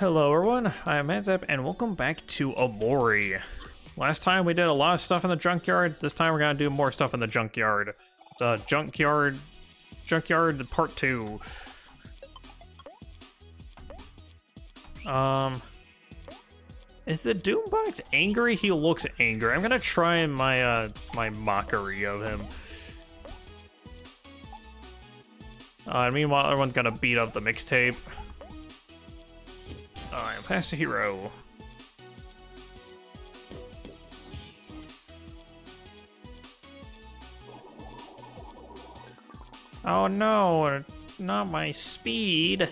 Hello everyone, I'm MatZap and welcome back to Omori. Last time we did a lot of stuff in the junkyard, this time we're gonna do more stuff in the junkyard. A junkyard, junkyard part two. Um, is the Doombox angry? He looks angry. I'm gonna try my, uh, my mockery of him. Uh, meanwhile, everyone's gonna beat up the mixtape. I'm past a hero. Oh no, not my speed.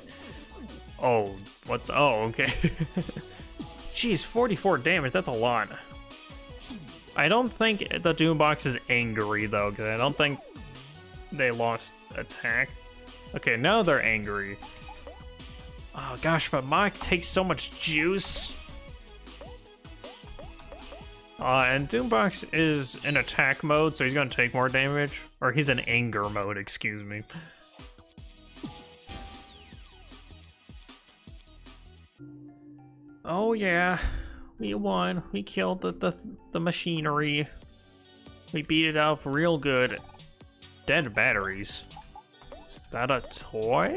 Oh, what the? Oh, okay. Jeez, 44 damage, that's a lot. I don't think the Doombox is angry, though, because I don't think they lost attack. Okay, now they're angry. Oh gosh, but Mike takes so much juice. Uh, and Doombox is in attack mode, so he's gonna take more damage. Or he's in anger mode, excuse me. Oh yeah, we won. We killed the, the, the machinery. We beat it up real good. Dead batteries. Is that a toy?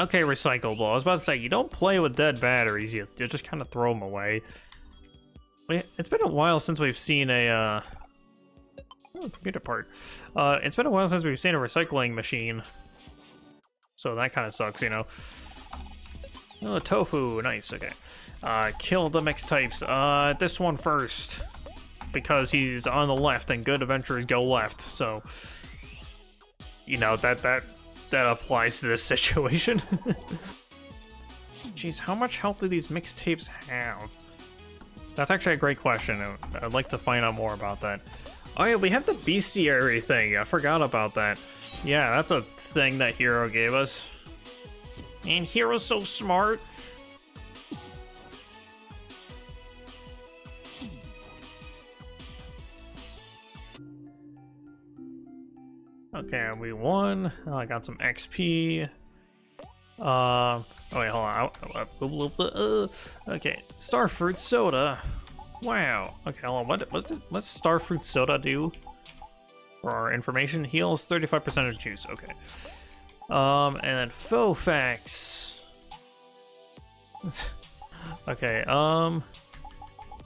Okay, recyclable. I was about to say, you don't play with dead batteries. You, you just kind of throw them away. It's been a while since we've seen a, uh... Oh, computer part. Uh, it's been a while since we've seen a recycling machine. So that kind of sucks, you know. Oh, tofu. Nice, okay. Uh, kill the mixed types. Uh, this one first. Because he's on the left, and good adventurers go left, so... You know, that, that that applies to this situation. Jeez, how much health do these mixtapes have? That's actually a great question. I'd like to find out more about that. Oh yeah, we have the bestiary thing. I forgot about that. Yeah, that's a thing that Hero gave us. And Hero's so smart. Okay, we won. Oh, I got some XP. Uh, oh wait, hold on. Uh, okay, Starfruit Soda. Wow. Okay, hold on. What, what what's Starfruit Soda do? For our information, heals 35% of juice. Okay. Um, and then Fofax. okay, um...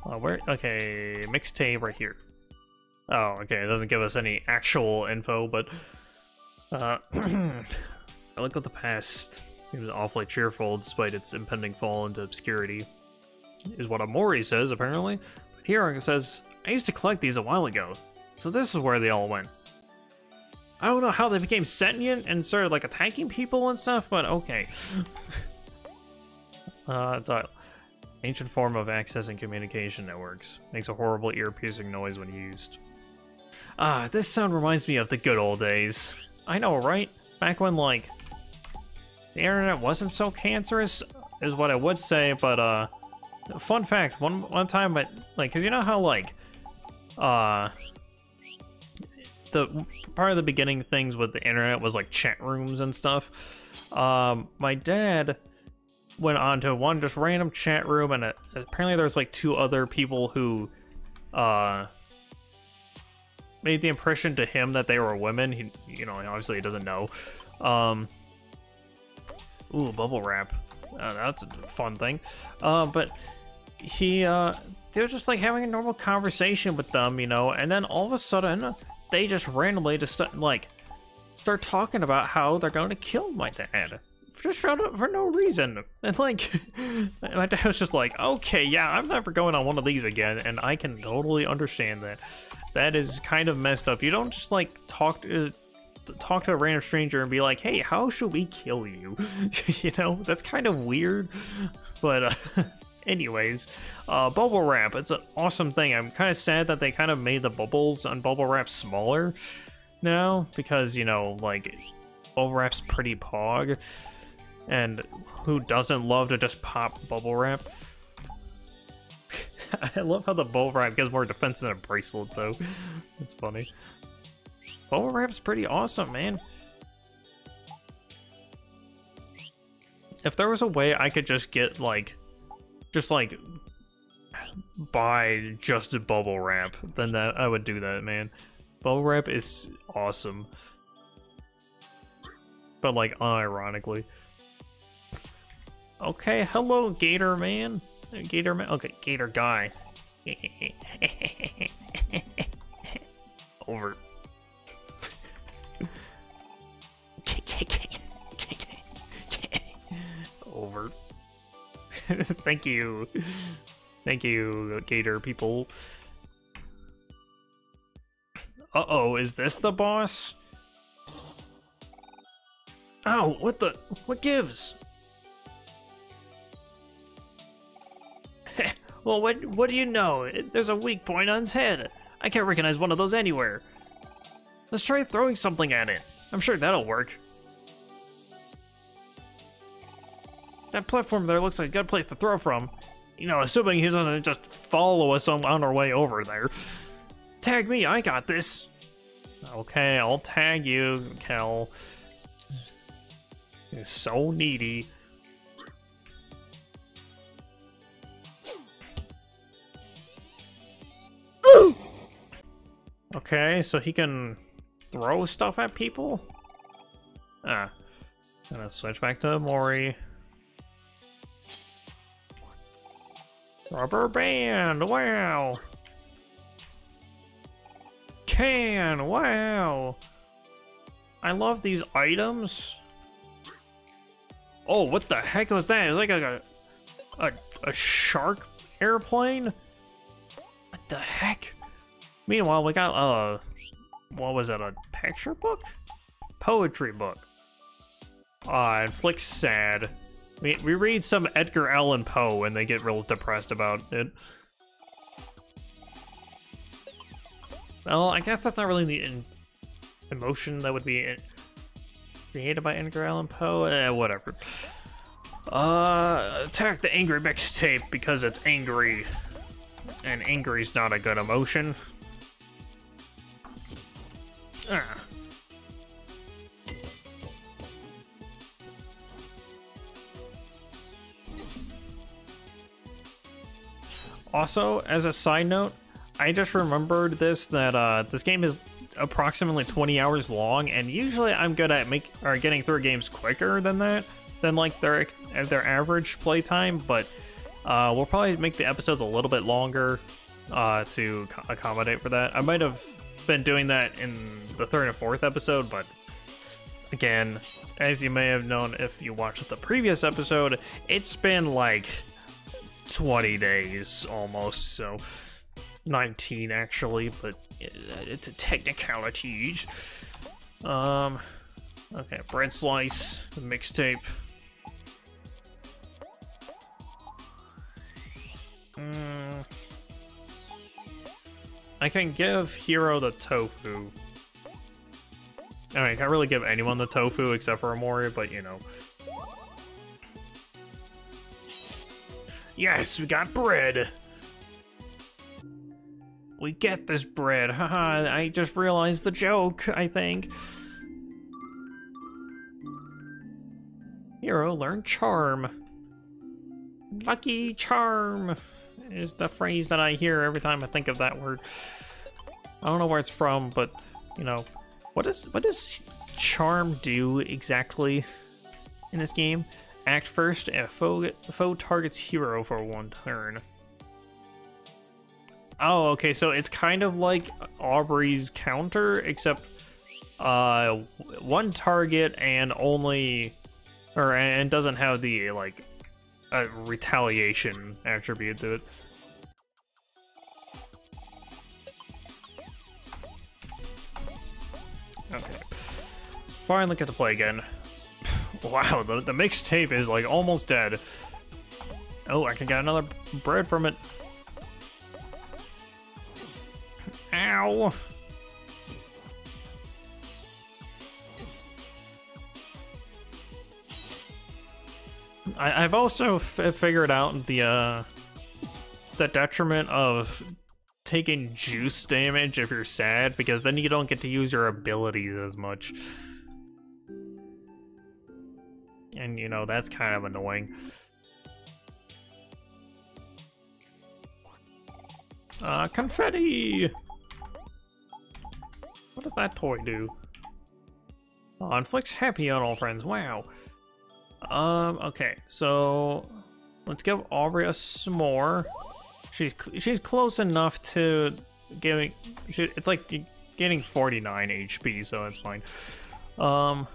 Uh, where? Okay, mixtape right here. Oh, okay, it doesn't give us any actual info, but... Uh, I look at the past. It was awfully cheerful despite its impending fall into obscurity. Is what Omori says, apparently. But here it says, I used to collect these a while ago, so this is where they all went. I don't know how they became sentient and started, like, attacking people and stuff, but okay. uh, dial. Ancient form of accessing communication networks. Makes a horrible ear-piercing noise when used. Ah, this sound reminds me of the good old days. I know, right? Back when, like, the internet wasn't so cancerous, is what I would say, but, uh, fun fact, one, one time, but, like, cause you know how, like, uh, the part of the beginning things with the internet was, like, chat rooms and stuff? Um, my dad went on to one just random chat room, and it, apparently there's, like, two other people who, uh, made the impression to him that they were women. He, you know, obviously he doesn't know. Um, ooh, bubble wrap. Uh, that's a fun thing. Uh, but he, uh, they were just like having a normal conversation with them, you know, and then all of a sudden they just randomly just start, like start talking about how they're going to kill my dad just for, for no reason. And like, my dad was just like, okay, yeah, I'm never going on one of these again, and I can totally understand that. That is kind of messed up. You don't just like talk to talk to a random stranger and be like, "Hey, how should we kill you?" you know, that's kind of weird. But uh, anyways, uh, bubble wrap. It's an awesome thing. I'm kind of sad that they kind of made the bubbles on bubble wrap smaller now because you know, like bubble wrap's pretty pog, and who doesn't love to just pop bubble wrap? I love how the bubble wrap gives more defense than a bracelet, though. That's funny. Bubble wrap's pretty awesome, man. if there was a way I could just get like, just like buy just a bubble wrap, then that I would do that, man. Bubble wrap is awesome. But like unironically. Okay, hello Gator man. Gator man. Okay, Gator guy. Over. Over. Thank you. Thank you, Gator people. Uh-oh, is this the boss? Oh, what the? What gives? Well, what what do you know? There's a weak point on his head. I can't recognize one of those anywhere. Let's try throwing something at it. I'm sure that'll work. That platform there looks like a good place to throw from. You know, assuming he doesn't just follow us on, on our way over there. Tag me, I got this. Okay, I'll tag you, Kel. You're so needy. Okay, so he can throw stuff at people? Ah. Gonna switch back to Mori. Rubber band, wow! Can, wow! I love these items. Oh, what the heck was that? It's like a, a, a shark airplane? What the heck? Meanwhile, we got, a, what was it, a picture book? Poetry book. Ah, uh, Flick's sad. We, we read some Edgar Allan Poe and they get real depressed about it. Well, I guess that's not really the emotion that would be created by Edgar Allan Poe. Eh, whatever. Uh, attack the angry mixtape because it's angry. And angry's not a good emotion. Ah. Also, as a side note, I just remembered this that uh, this game is approximately 20 hours long, and usually I'm good at make or getting through games quicker than that, than like their their average playtime. But uh, we'll probably make the episodes a little bit longer uh, to accommodate for that. I might have been doing that in the third and fourth episode, but again, as you may have known if you watched the previous episode, it's been like 20 days almost, so 19 actually, but it's a technicalities. Um, okay, bread slice, mixtape. Mm, I can give Hero the tofu. I mean, I can't really give anyone the tofu except for Omori, but you know. Yes, we got bread. We get this bread. Haha, I just realized the joke, I think. Hero learn charm. Lucky charm is the phrase that I hear every time I think of that word. I don't know where it's from, but you know, what does what does charm do exactly in this game? Act first, a foe, foe targets hero for one turn. Oh, okay, so it's kind of like Aubrey's counter, except uh, one target and only, or and doesn't have the like a retaliation attribute to it. Okay. Finally get to play again. Wow, the, the mixtape is like almost dead. Oh, I can get another bread from it. Ow! I, have also figured out the uh, the detriment of taking juice damage if you're sad, because then you don't get to use your abilities as much. and you know, that's kind of annoying. Uh, confetti! What does that toy do? Oh, inflicts happy on all friends, wow. Um, okay, so let's give Aubrey a s'more. She's she's close enough to giving. She, it's like getting 49 HP, so that's fine. Um,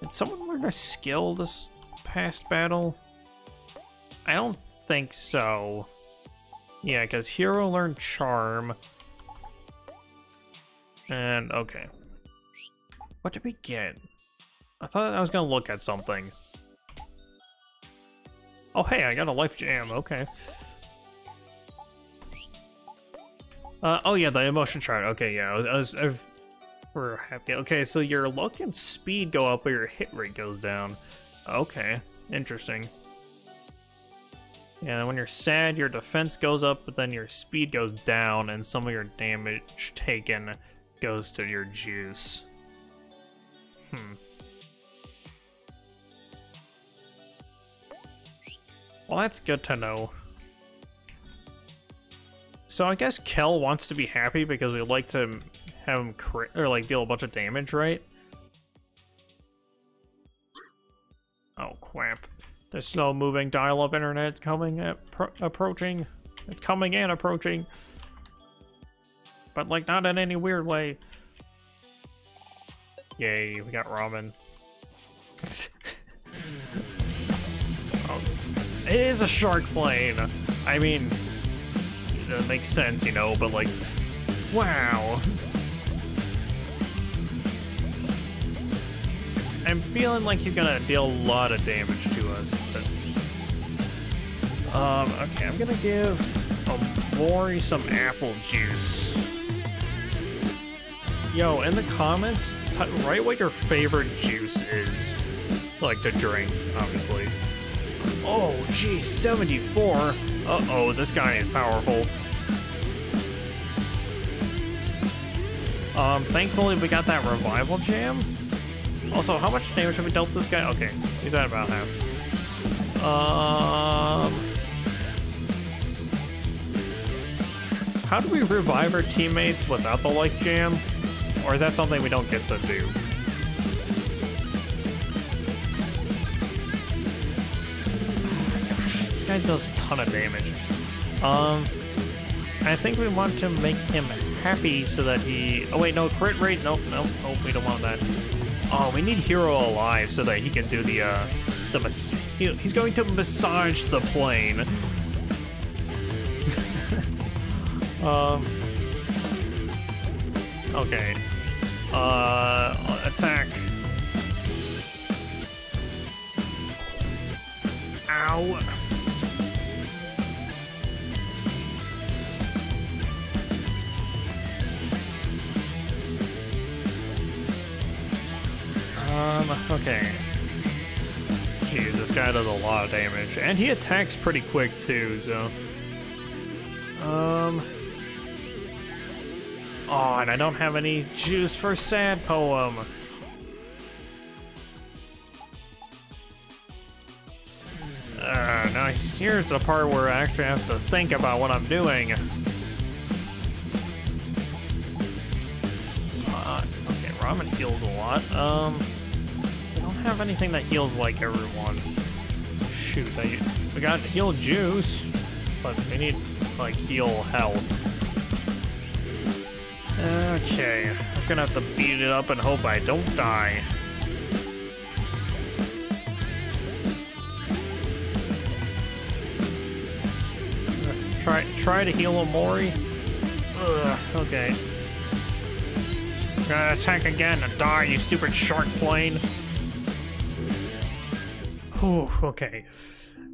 did someone learn a skill this past battle? I don't think so. Yeah, because Hero learned Charm. And, okay. What did we get? I thought I was gonna look at something. Oh, hey, I got a life jam. Okay. Uh, oh yeah, the emotion chart. Okay, yeah, I was, I was I've, we're happy. Okay, so your luck and speed go up, but your hit rate goes down. Okay, interesting. Yeah, when you're sad, your defense goes up, but then your speed goes down, and some of your damage taken goes to your juice. Hmm. Well, that's good to know. So I guess Kel wants to be happy because we like to have him crit or like deal a bunch of damage, right? Oh crap. The slow moving dial-up internet coming approaching. It's coming and approaching. But like not in any weird way. Yay, we got ramen. It is a shark plane. I mean, it makes sense, you know, but like, wow. I'm feeling like he's gonna deal a lot of damage to us. But... Um, okay, I'm gonna give Omori some apple juice. Yo, in the comments, write what your favorite juice is. Like to drink, obviously. Oh, geez, 74. Uh-oh, this guy is powerful. Um, thankfully we got that revival jam. Also, how much damage have we dealt to this guy? Okay, he's at about half. Um... How do we revive our teammates without the life jam? Or is that something we don't get to do? Guy does a ton of damage. Um, I think we want to make him happy so that he... Oh wait, no, crit rate? Nope, nope, nope, we don't want that. Oh, we need Hero alive so that he can do the, uh... The mas he, he's going to massage the plane. um... Okay. Uh, attack. Ow. Um, okay. Jeez, this guy does a lot of damage. And he attacks pretty quick, too, so... Um... Oh, and I don't have any juice for Sad Poem. Uh, now here's the part where I actually have to think about what I'm doing. Uh, okay, ramen heals a lot. Um, have anything that heals like everyone. Shoot, I, we got heal juice, but we need like heal health. Okay, I'm gonna have to beat it up and hope I don't die. Try try to heal Omori. Ugh, okay. Gotta attack again and die, you stupid shark plane. Whew, okay.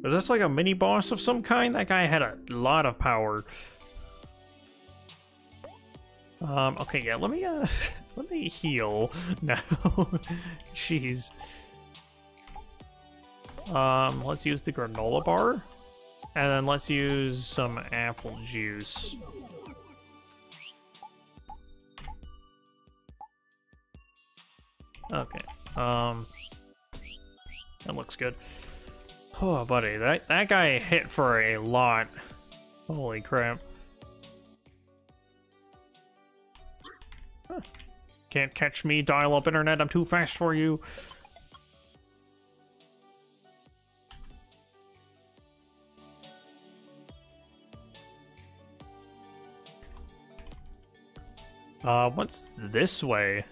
Was this like a mini boss of some kind? That guy had a lot of power. Um, okay, yeah, let me, uh, let me heal now. Jeez. Um, let's use the granola bar. And then let's use some apple juice. Okay, um... That looks good. Oh, buddy, that, that guy hit for a lot. Holy crap. Huh. Can't catch me, dial-up internet, I'm too fast for you. Uh, what's this way?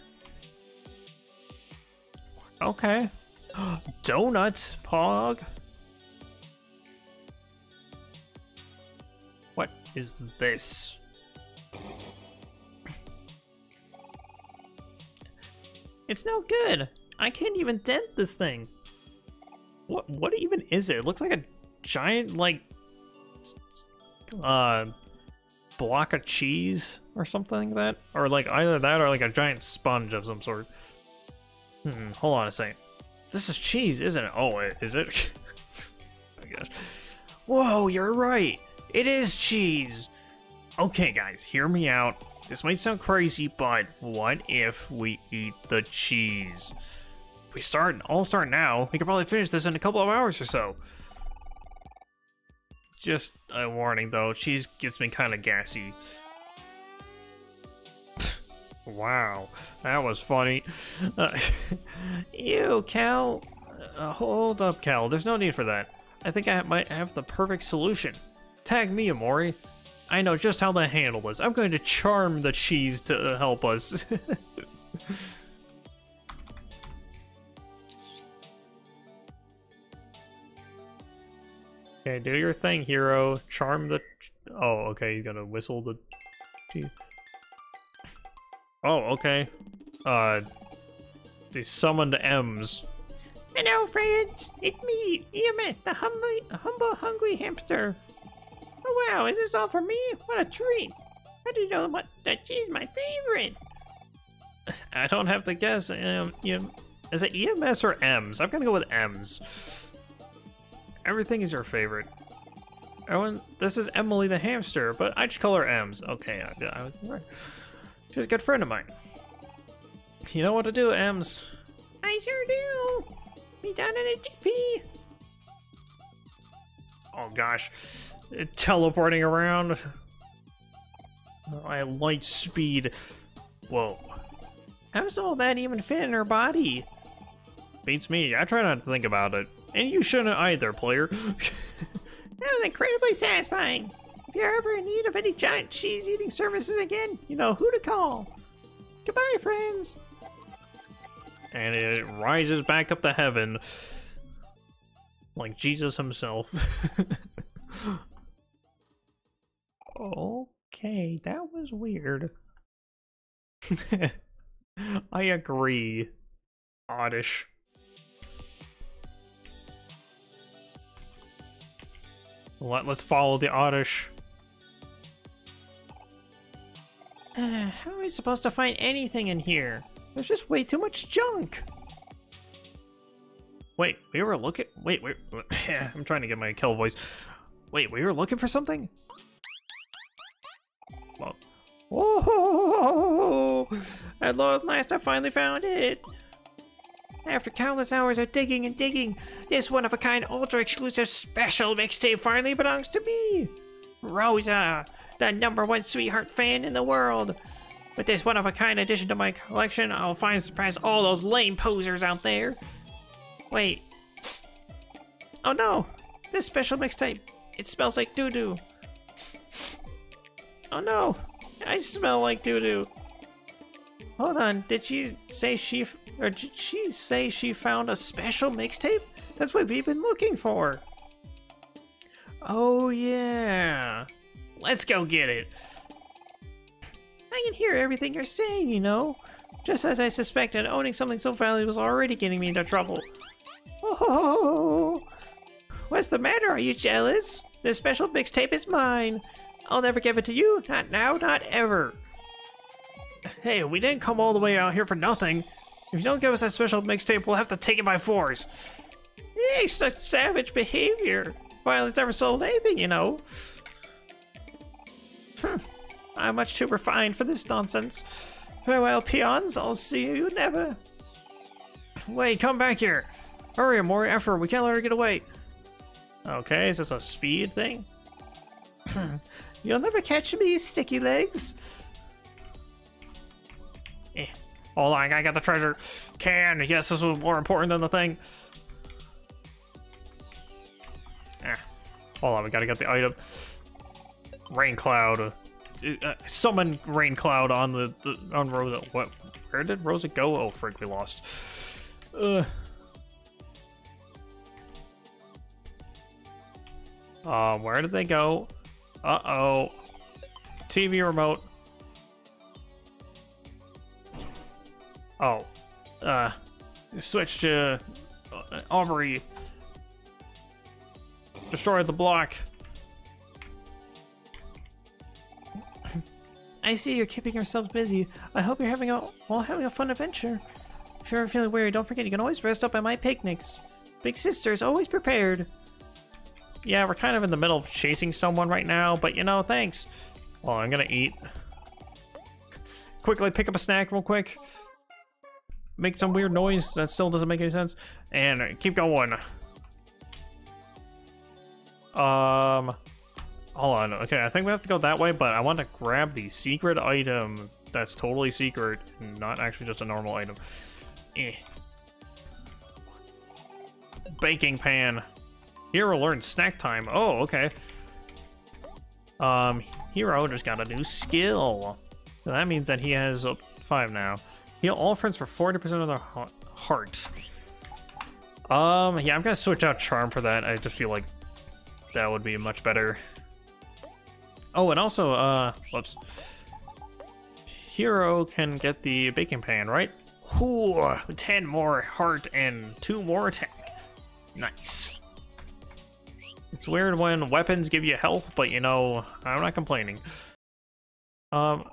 Okay. Donut, Pog. What is this? It's no good. I can't even dent this thing. What what even is it? It looks like a giant like uh block of cheese or something like that? Or like either that or like a giant sponge of some sort. Hmm, hold on a second. This is cheese, isn't it? Oh, is it? I guess. Whoa, you're right. It is cheese. Okay, guys, hear me out. This might sound crazy, but what if we eat the cheese? If we start, all start now, we could probably finish this in a couple of hours or so. Just a warning though, cheese gets me kind of gassy. Wow, that was funny. Uh, ew, Kel. Uh, hold up, Kel. There's no need for that. I think I might have the perfect solution. Tag me, Omori. I know just how to handle this. I'm going to charm the cheese to help us. Okay, do your thing, hero. Charm the... Oh, okay, you gotta whistle the... Oh, okay. Uh, they summoned M's. Hello, friends. It's me, Iamet, the humble, humble, hungry hamster. Oh, wow, is this all for me? What a treat. How do you know what, that she's my favorite? I don't have to guess. Um, you, is it EMS or M's? I'm gonna go with M's. Everything is your favorite. Owen, this is Emily the hamster, but I just call her Ems. Okay, I, I, right. She's a good friend of mine. You know what to do, Ems. I sure do. Be down in a jiffy. Oh gosh, teleporting around. I light speed. Whoa. How's all that even fit in her body? Beats me. I try not to think about it. And you shouldn't either, player. that was incredibly satisfying. If you're ever in need of any giant cheese eating services again, you know who to call. Goodbye, friends. And it rises back up to heaven like Jesus himself. okay, that was weird. I agree. Oddish. Let, us follow the Oddish. Uh, how are we supposed to find anything in here? There's just way too much junk. Wait, we were looking. Wait, wait. I'm trying to get my Kel voice. Wait, we were looking for something? Well, Whoa! At long last, I finally found it. After countless hours of digging and digging, this one-of-a-kind ultra-exclusive special mixtape finally belongs to me! Rosa, the number one sweetheart fan in the world! With this one-of-a-kind addition to my collection, I'll finally surprise all those lame posers out there! Wait. Oh no! This special mixtape, it smells like doo-doo! Oh no! I smell like doo-doo! Hold on, did she say she or did she say she found a special mixtape? That's what we've been looking for. Oh yeah. Let's go get it. I can hear everything you're saying, you know. Just as I suspected, owning something so valuable was already getting me into trouble. Oh, what's the matter? Are you jealous? This special mixtape is mine. I'll never give it to you. Not now, not ever. Hey, we didn't come all the way out here for nothing. If you don't give us that special mixtape, we'll have to take it by force. Hey, such savage behavior. Violence never sold anything, you know. Hmm. I'm much too refined for this nonsense. Farewell, peons. I'll see you never. Wait, come back here. Hurry, more effort. We can't let her get away. Okay, is this a speed thing? You'll never catch me, sticky legs. Eh. Hold on, I got the treasure. Can. Yes, this was more important than the thing. Eh. Hold on, we gotta get the item. Rain cloud. Uh, uh, summon rain cloud on the, the on Rosa. What? Where did Rosa go? Oh, frick, we lost. Uh. Um, where did they go? Uh-oh. TV remote. Oh. Uh, switch to uh, Aubrey. Destroy the block. I see you're keeping yourselves busy. I hope you're having a well having a fun adventure. If you're ever feeling weary, don't forget you can always rest up at my picnics. Big sister is always prepared. Yeah, we're kind of in the middle of chasing someone right now, but you know, thanks. Well, I'm gonna eat. Quickly pick up a snack real quick. Make some weird noise that still doesn't make any sense. And keep going. Um, hold on. Okay, I think we have to go that way, but I want to grab the secret item that's totally secret, not actually just a normal item. Eh. Baking pan. Hero learned snack time. Oh, okay. Um, Hero just got a new skill. So that means that he has uh, five now. Heal all friends for 40% of their heart. Um, yeah, I'm gonna switch out Charm for that. I just feel like that would be much better. Oh, and also, uh, whoops. Hero can get the baking pan, right? Ooh, 10 more heart and 2 more attack. Nice. It's weird when weapons give you health, but you know, I'm not complaining. Um,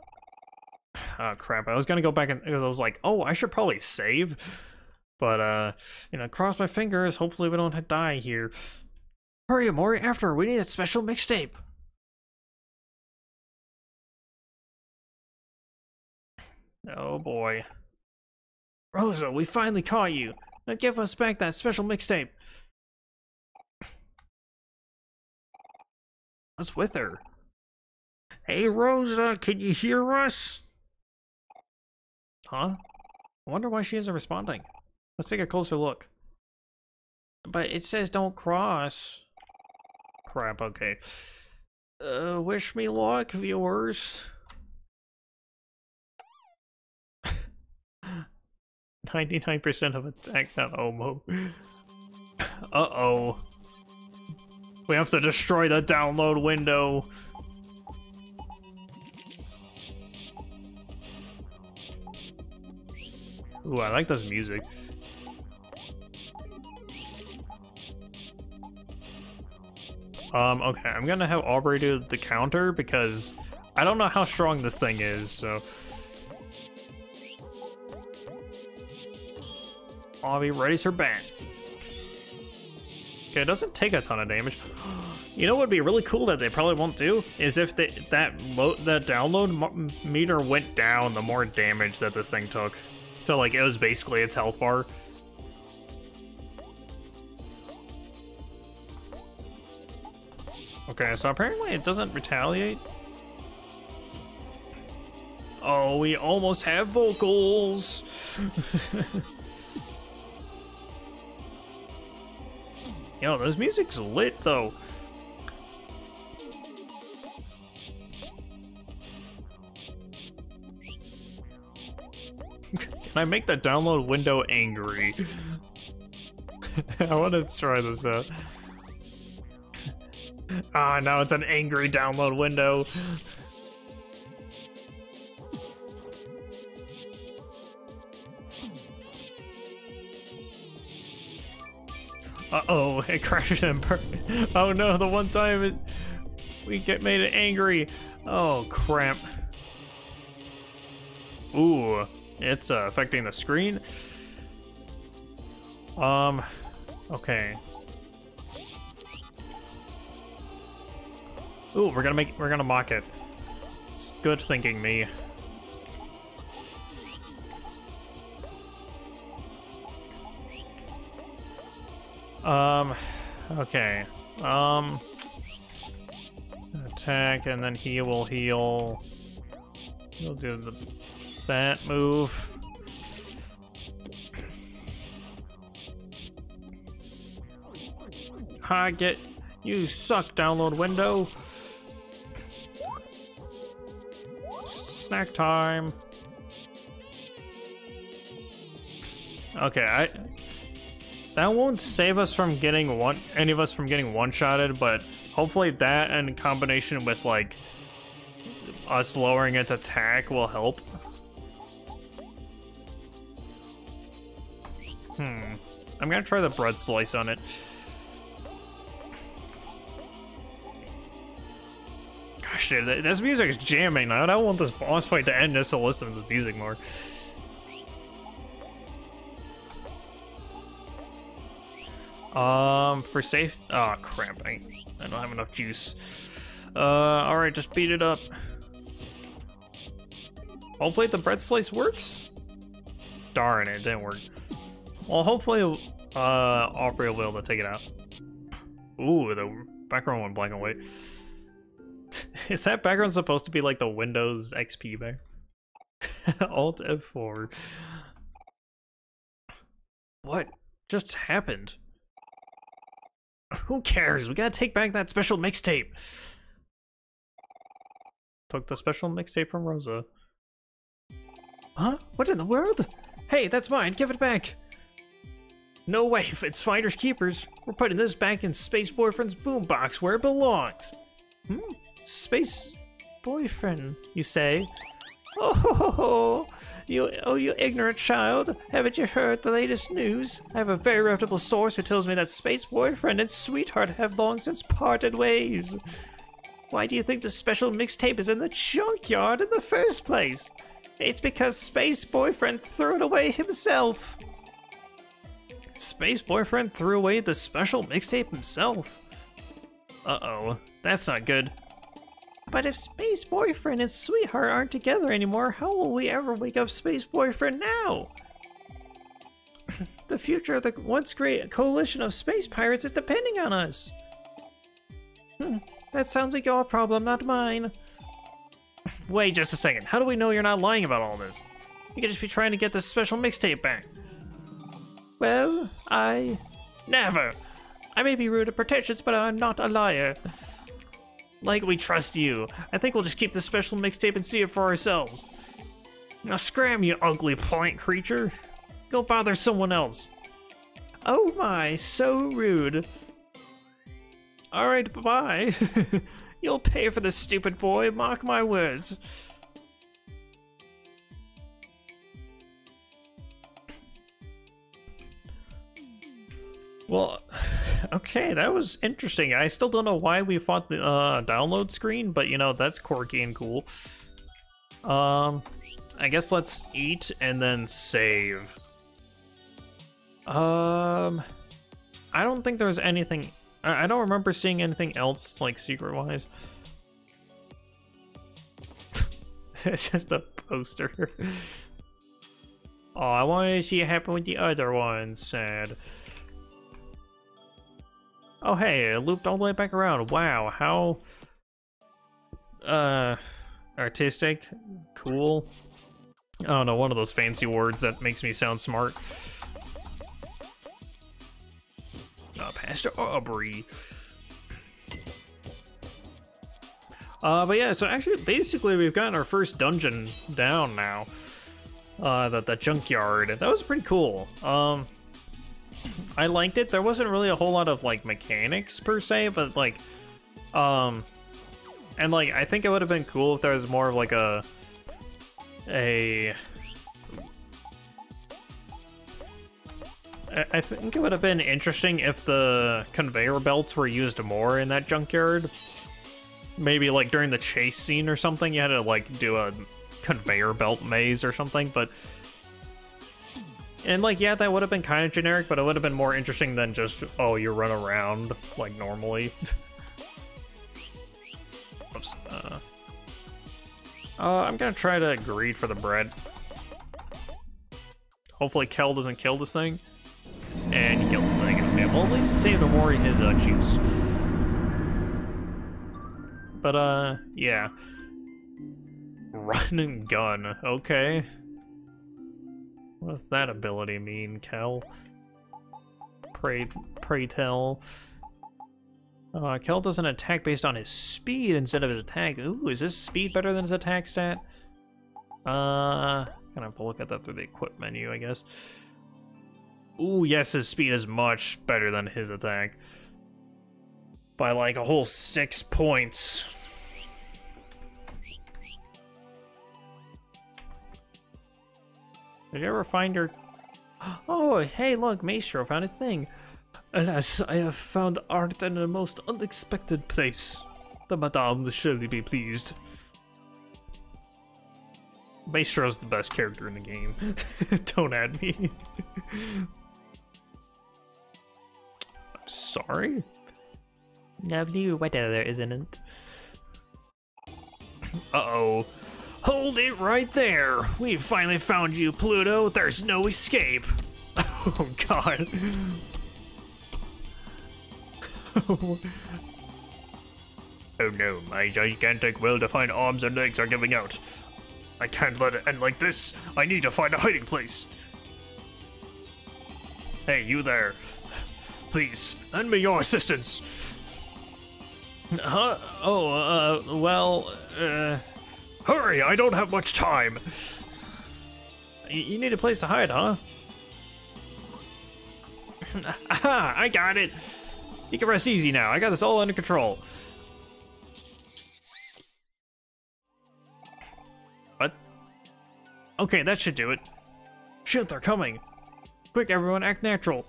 oh crap, I was gonna go back and I was like, oh, I should probably save. But, uh, you know, cross my fingers, hopefully we don't die here. Hurry, Mori, after, we need a special mixtape. Oh boy. Rosa, we finally caught you. Now give us back that special mixtape. What's with her? Hey, Rosa, can you hear us? Huh? I wonder why she isn't responding. Let's take a closer look. But it says don't cross. Crap, okay. Uh, wish me luck, viewers. 99% of attack, that Omo. Uh-oh. We have to destroy the download window. Ooh, I like this music. Um, okay, I'm gonna have Aubrey do the counter because I don't know how strong this thing is, so... Aubrey readies her bat. Okay, it doesn't take a ton of damage. You know what would be really cool that they probably won't do? Is if they, that load that download meter went down the more damage that this thing took. So like it was basically its health bar. Okay, so apparently it doesn't retaliate. Oh, we almost have vocals! Yo, this music's lit though. Can I make the download window angry? I want to try this out. Ah, now it's an angry download window. Uh-oh, it crashes and burns. Oh no, the one time it we get made it angry. Oh crap. Ooh, it's uh, affecting the screen. Um, okay. Ooh, we're gonna make we're gonna mock it. It's good thinking, me. Um, okay. Um, attack and then he will heal. He'll do the that move. Hi, get you suck, download window. Snack time. Okay, I that won't save us from getting one any of us from getting one-shotted, but hopefully that in combination with like us lowering its attack will help. Hmm. I'm gonna try the bread slice on it. Gosh, dude, this music is jamming. I don't want this boss fight to end just to listen to the music more. Um, for safe. Oh crap! I I don't have enough juice. Uh, all right, just beat it up. Hopefully the bread slice works. Darn it, didn't work. Well, hopefully, uh, Aubrey will be able to take it out. Ooh, the background went black and white. Is that background supposed to be like the Windows XP back? Alt F4. What just happened? Who cares? We gotta take back that special mixtape. Took the special mixtape from Rosa. Huh? What in the world? Hey, that's mine. Give it back. No way, if it's finders keepers. We're putting this back in Space Boyfriend's boombox where it belongs. Hmm? Space Boyfriend, you say? Oh, ho, ho, ho. You, oh, you ignorant child. Haven't you heard the latest news? I have a very reputable source who tells me that Space Boyfriend and Sweetheart have long since parted ways. Why do you think the special mixtape is in the junkyard in the first place? It's because Space Boyfriend threw it away himself. Space Boyfriend threw away the special mixtape himself. Uh-oh, that's not good. But if Space Boyfriend and Sweetheart aren't together anymore, how will we ever wake up Space Boyfriend now? the future of the once great coalition of space pirates is depending on us. Hmm, that sounds like your problem, not mine. Wait just a second. How do we know you're not lying about all this? You could just be trying to get this special mixtape back. Well, I... Never! I may be rude at pretensions, but I'm not a liar. Like we trust you. I think we'll just keep this special mixtape and see it for ourselves. Now scram, you ugly plant creature. Go bother someone else. Oh my, so rude. Alright, bye-bye. You'll pay for this stupid boy, mark my words. Well, okay, that was interesting. I still don't know why we fought the uh, download screen, but you know, that's quirky and cool. Um, I guess let's eat and then save. Um, I don't think there's anything... I don't remember seeing anything else, like, secret-wise. it's just a poster. oh, I wanted to see what happened with the other ones, sad. Oh hey, it looped all the way back around. Wow, how uh artistic, cool. I don't know, one of those fancy words that makes me sound smart. Uh, Pastor Aubrey. Uh, but yeah, so actually, basically, we've gotten our first dungeon down now. Uh, the, the junkyard. That was pretty cool. Um, I liked it. There wasn't really a whole lot of like mechanics per se, but like, um, and like I think it would have been cool if there was more of like a a. I think it would have been interesting if the conveyor belts were used more in that junkyard. Maybe like during the chase scene or something, you had to like do a conveyor belt maze or something, but and like, yeah, that would have been kind of generic, but it would have been more interesting than just, oh, you run around like normally. Oops. Uh, uh, I'm gonna try to greed for the bread. Hopefully Kel doesn't kill this thing. And he killed the thing. Yep. Well, at least it saved Omori his uh, juice. But, uh, yeah. Run and gun, okay. What does that ability mean, Kel? Pray, pray tell. Uh, Kel does an attack based on his speed instead of his attack. Ooh, is his speed better than his attack stat? Uh, gonna have to look at that through the equip menu, I guess. Ooh, yes, his speed is much better than his attack. By like a whole six points. Did you ever find her? Oh, hey, look, Maestro found his thing. Alas, I have found art in the most unexpected place. The Madame will surely be pleased. Maestro's the best character in the game. Don't add me. I'm sorry? Lovely weather, isn't it? Uh-oh. Hold it right there! We've finally found you, Pluto. There's no escape. Oh, God. oh no, my gigantic, well-defined arms and legs are giving out. I can't let it end like this. I need to find a hiding place. Hey, you there. Please, lend me your assistance. Huh? Oh, uh, well, uh... Hurry, I don't have much time. You need a place to hide, huh? Aha, I got it. You can rest easy now. I got this all under control. What? Okay, that should do it. Shit, they're coming. Quick, everyone, act natural.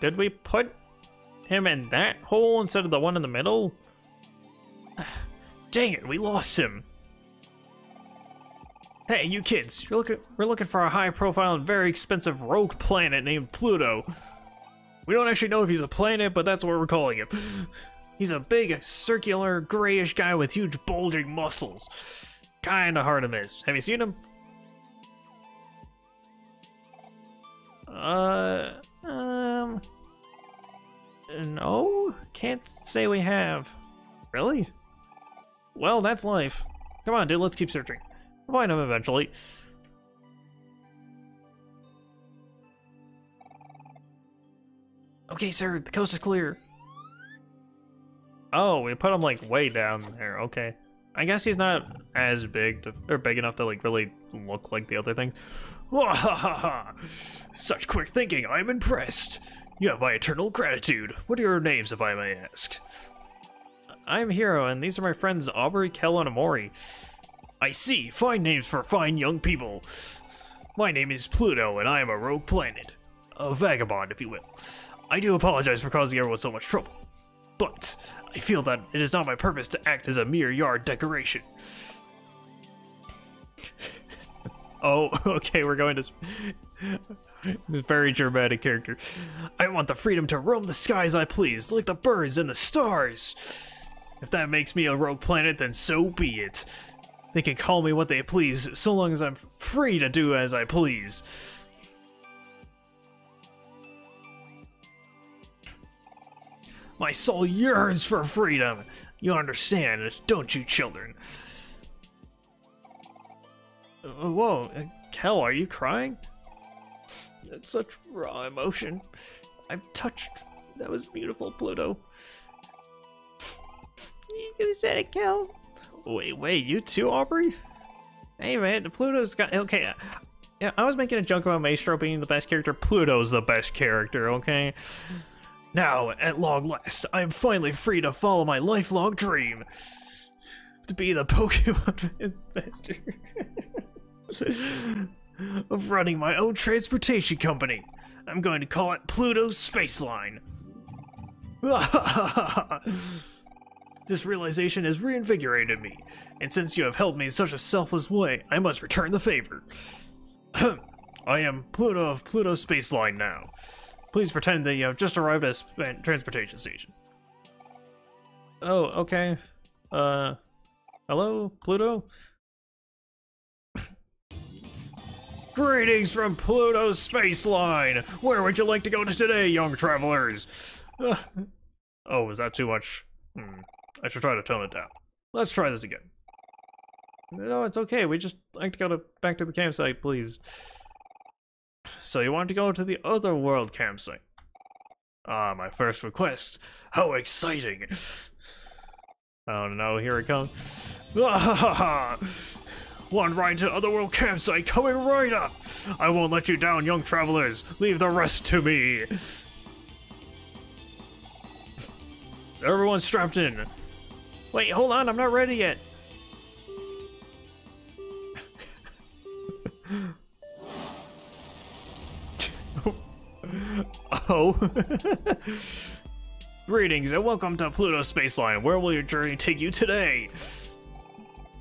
Did we put him in that hole instead of the one in the middle? Dang it, we lost him. Hey, you kids, you're looking, we're looking for a high-profile and very expensive rogue planet named Pluto. We don't actually know if he's a planet, but that's what we're calling him. He's a big, circular, grayish guy with huge bulging muscles. Kinda hard to miss. Have you seen him? Uh, um... No? Can't say we have. Really? Well, that's life. Come on, dude, let's keep searching. We'll find him eventually. Okay, sir, the coast is clear. Oh, we put him like way down there. Okay. I guess he's not as big to, or big enough to like really look like the other things. Such quick thinking, I'm impressed. You have my eternal gratitude. What are your names, if I may ask? I'm Hero, and these are my friends Aubrey, Kel, and Omori. I see. Fine names for fine young people. My name is Pluto, and I am a rogue planet. A vagabond, if you will. I do apologize for causing everyone so much trouble. But I feel that it is not my purpose to act as a mere yard decoration. oh, okay, we're going to... Very dramatic character. I want the freedom to roam the skies I please, like the birds and the stars. If that makes me a rogue planet, then so be it. They can call me what they please, so long as I'm free to do as I please. My soul yearns for freedom. You understand, don't you, children? Uh, whoa, uh, Kel, are you crying? It's such raw emotion. I'm touched. That was beautiful, Pluto. You said it, Kel. Wait, wait, you too, Aubrey? Hey, man, Pluto's got... Okay, uh, yeah, I was making a joke about Maestro being the best character. Pluto's the best character, okay? Now, at long last, I am finally free to follow my lifelong dream. To be the Pokemon master. of running my own transportation company. I'm going to call it Pluto Space Line. this realization has reinvigorated me, and since you have helped me in such a selfless way, I must return the favor. I am Pluto of Pluto Space Line now. Please pretend that you have just arrived at a transportation station. Oh, okay. Uh, hello, Pluto? Greetings from Pluto's space line. Where would you like to go to today, young travelers? Oh, is that too much? Hmm. I should try to tone it down. Let's try this again. No, it's okay. We just like to go to back to the campsite, please. So you want to go to the other world campsite? Ah, my first request. How exciting! Oh no, here it comes. One ride to Otherworld Campsite coming right up! I won't let you down, young travelers. Leave the rest to me. Everyone strapped in. Wait, hold on, I'm not ready yet. oh. Greetings and welcome to Pluto Spaceline. Where will your journey take you today?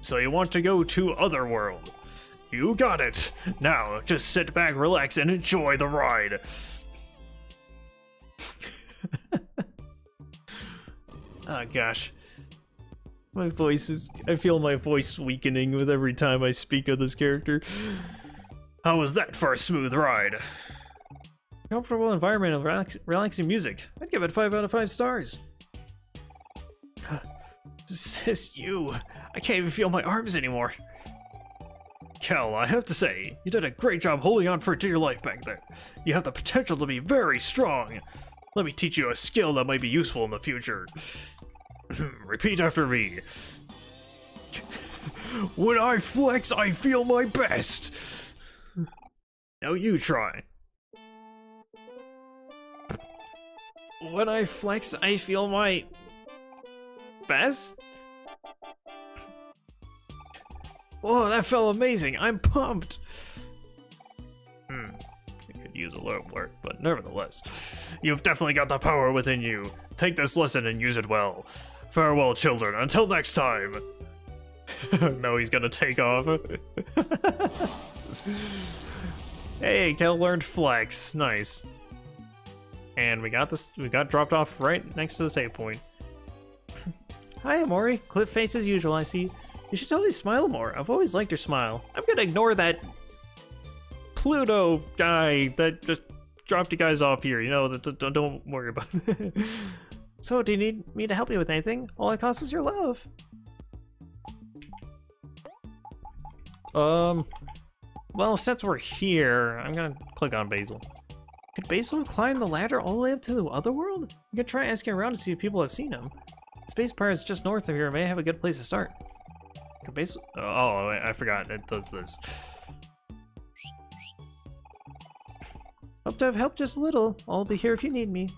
So you want to go to Otherworld? You got it. Now, just sit back, relax, and enjoy the ride. oh gosh. My voice is. I feel my voice weakening with every time I speak of this character. How was that for a smooth ride? Comfortable environment and relax, relaxing music. I'd give it 5 out of 5 stars. Says you. I can't even feel my arms anymore. Kel, I have to say, you did a great job holding on for dear life back there. You have the potential to be very strong. Let me teach you a skill that might be useful in the future. Repeat after me. when I flex, I feel my best. Now you try. When I flex, I feel my best? Whoa, that felt amazing. I'm pumped. Hmm. Could use a little work, but nevertheless, you've definitely got the power within you. Take this lesson and use it well. Farewell, children. Until next time. no, he's gonna take off. hey, Kel learned flex. Nice. And we got this. We got dropped off right next to the save point. Hi, Omori. Cliff face as usual. I see. You should totally smile more. I've always liked your smile. I'm gonna ignore that Pluto guy that just dropped you guys off here. You know, don't, don't worry about it. So, do you need me to help you with anything? All it costs is your love. Um, well, since we're here, I'm gonna click on Basil. Could Basil climb the ladder all the way up to the other world? You could try asking around to see if people have seen him. Space Pirates just north of here may have a good place to start. Could Basil... Oh, I forgot. It does this. Hope to have helped just a little. I'll be here if you need me.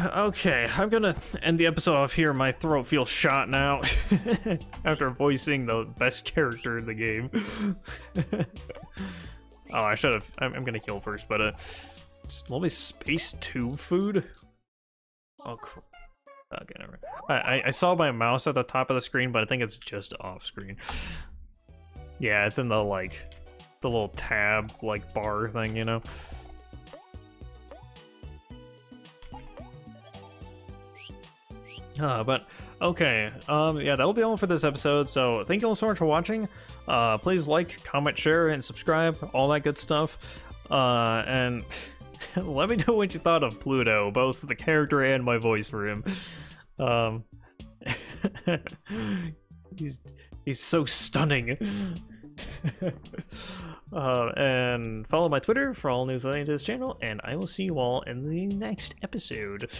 Okay, I'm gonna end the episode off here. My throat feels shot now after voicing the best character in the game. Oh, I should have. I'm, I'm, gonna kill first, but uh, slowly space tube food. Oh, okay, never. I I saw my mouse at the top of the screen, but I think it's just off screen. Yeah, it's in the like the little tab like bar thing, you know. Uh, but okay, um, yeah, that will be all for this episode. So thank you all so much for watching. Uh, please like, comment, share, and subscribe, all that good stuff. Uh, and let me know what you thought of Pluto, both the character and my voice for him. Um, he's he's so stunning. uh, and follow my Twitter for all news related to this channel, and I will see you all in the next episode.